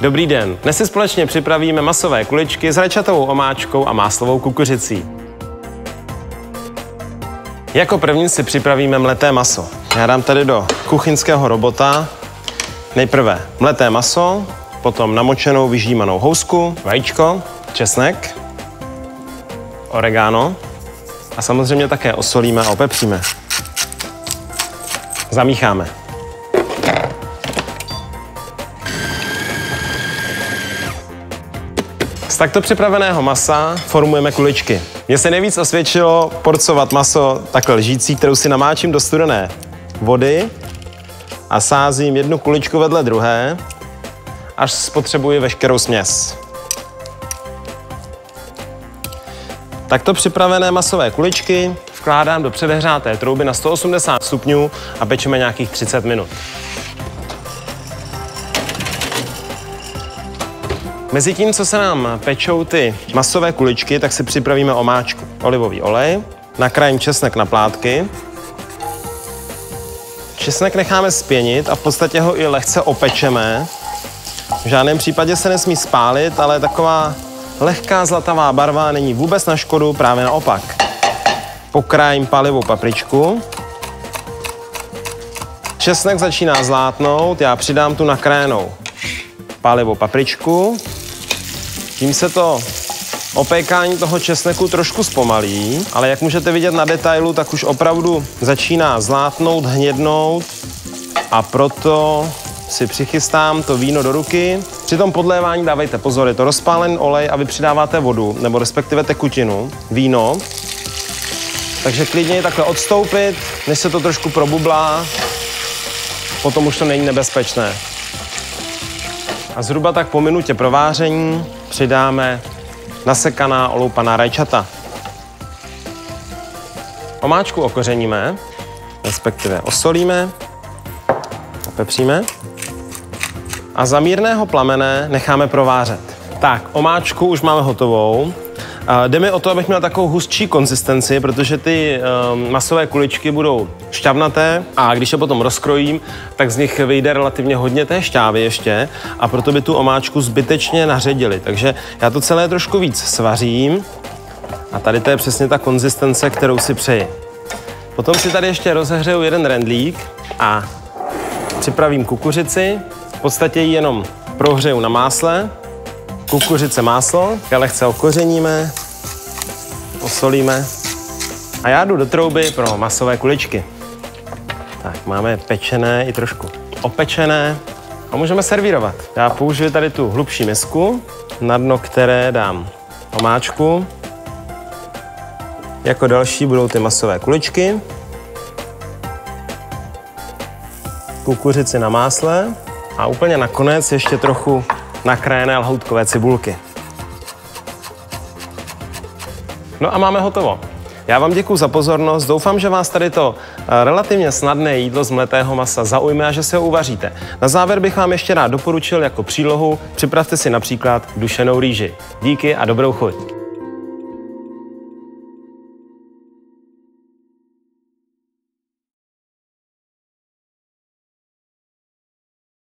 Dobrý den. Dnes si společně připravíme masové kuličky s rajčatovou omáčkou a máslovou kukuřicí. Jako první si připravíme mleté maso. Já dám tady do kuchyňského robota nejprve mleté maso, potom namočenou vyžímanou housku, vajíčko, česnek, oregano a samozřejmě také osolíme a opepříme. Zamícháme. Z takto připraveného masa formujeme kuličky. Mně se nejvíc osvědčilo porcovat maso takhle lžící, kterou si namáčím do studené vody a sázím jednu kuličku vedle druhé, až spotřebuji veškerou směs. Takto připravené masové kuličky vkládám do předehřáté trouby na 180 stupňů a pečeme nějakých 30 minut. Mezi tím, co se nám pečou ty masové kuličky, tak si připravíme omáčku. Olivový olej, nakrájím česnek na plátky, česnek necháme spěnit a v podstatě ho i lehce opečeme. V žádném případě se nesmí spálit, ale taková lehká zlatavá barva není vůbec na škodu, právě naopak. Pokrájím palivou papričku. Česnek začíná zlátnout, já přidám tu nakrájenou pálivou papričku. Tím se to opékání toho česneku trošku zpomalí, ale jak můžete vidět na detailu, tak už opravdu začíná zlátnout, hnědnout a proto si přichystám to víno do ruky. Při tom podlévání dávejte pozor, je to rozpálený olej a vy přidáváte vodu, nebo respektive tekutinu, víno. Takže klidně takhle odstoupit, než se to trošku probublá, potom už to není nebezpečné. A zhruba tak po minutě prováření přidáme nasekaná oloupaná rajčata. Omáčku okořeníme, respektive osolíme, opepříme a za mírného plamene necháme provářet. Tak, omáčku už máme hotovou. Jde mi o to, abych měl takovou hustší konzistenci, protože ty um, masové kuličky budou šťavnaté a když je potom rozkrojím, tak z nich vyjde relativně hodně té šťávy ještě a proto by tu omáčku zbytečně naředili. Takže já to celé trošku víc svařím a tady to je přesně ta konzistence, kterou si přeji. Potom si tady ještě rozehřeju jeden rendlík a připravím kukuřici. V podstatě ji jenom prohřeju na másle kukuřice máslo, lehce okořeníme, osolíme a já jdu do trouby pro masové kuličky. Tak, máme pečené i trošku opečené a můžeme servírovat. Já použiju tady tu hlubší misku, na dno které dám omáčku. Jako další budou ty masové kuličky. Kukuřici na másle a úplně nakonec ještě trochu nakrájené lhoutkové cibulky. No a máme hotovo. Já vám děkuji za pozornost, doufám, že vás tady to eh, relativně snadné jídlo z mletého masa zaujme a že se ho uvaříte. Na závěr bych vám ještě rád doporučil jako přílohu, připravte si například dušenou rýži. Díky a dobrou chuť.